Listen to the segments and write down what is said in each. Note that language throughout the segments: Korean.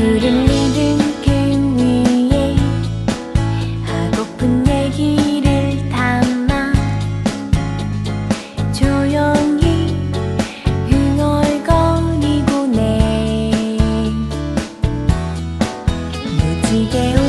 푸른 리듬 그 위에 하고픈 얘기를 담아 조용히 흥얼거리고 내 무지개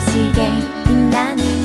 しげに